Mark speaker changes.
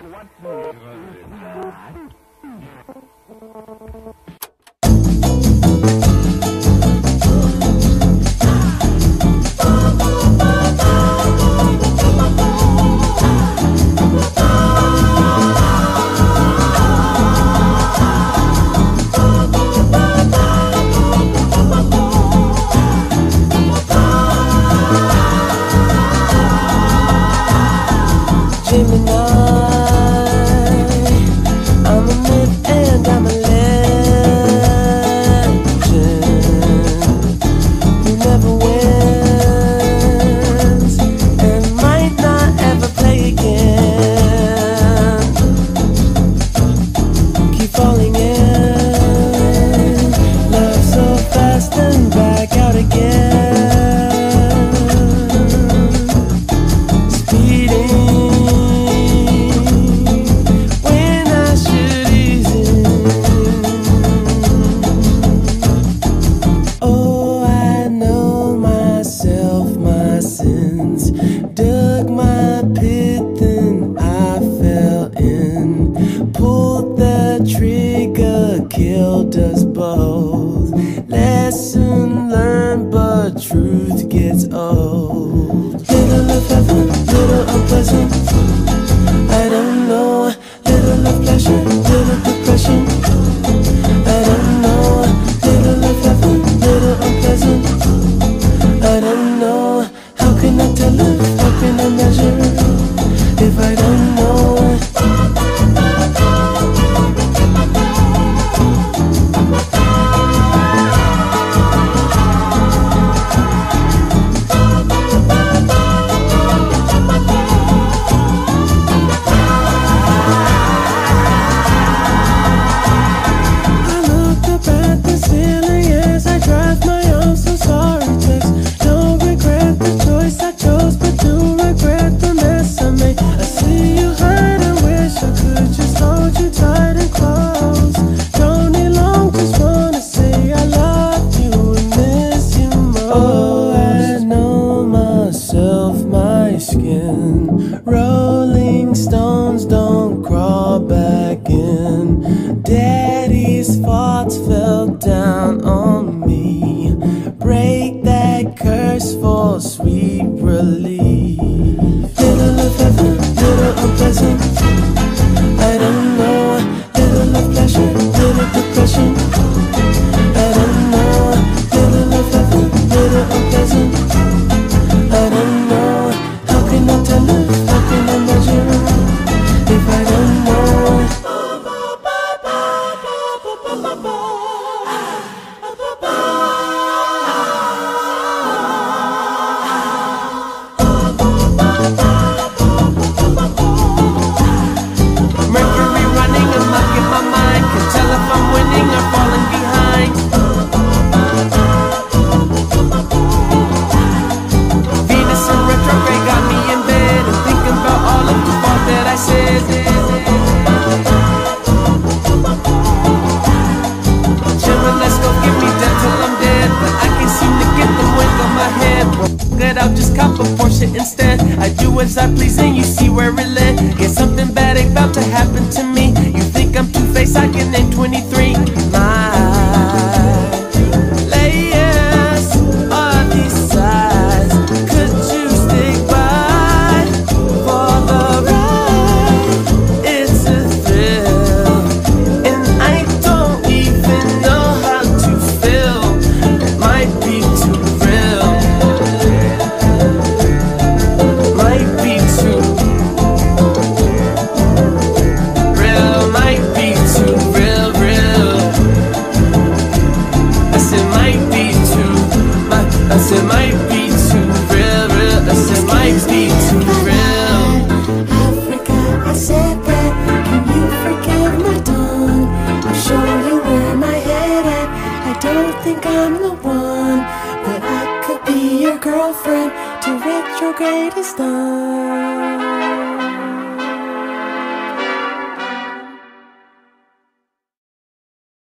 Speaker 1: What? still does both. Lessons believe good, I'll just cop a Porsche instead. I do as I please and you see where it led. Get something bad about to happen to me. You think I'm two-faced, I can name 23. I said might be too real. I said might be too real. I I said that. Can you forgive my tongue? I'm showing you where my head at. I don't think I'm the one, but I could be your girlfriend to retrograde is done.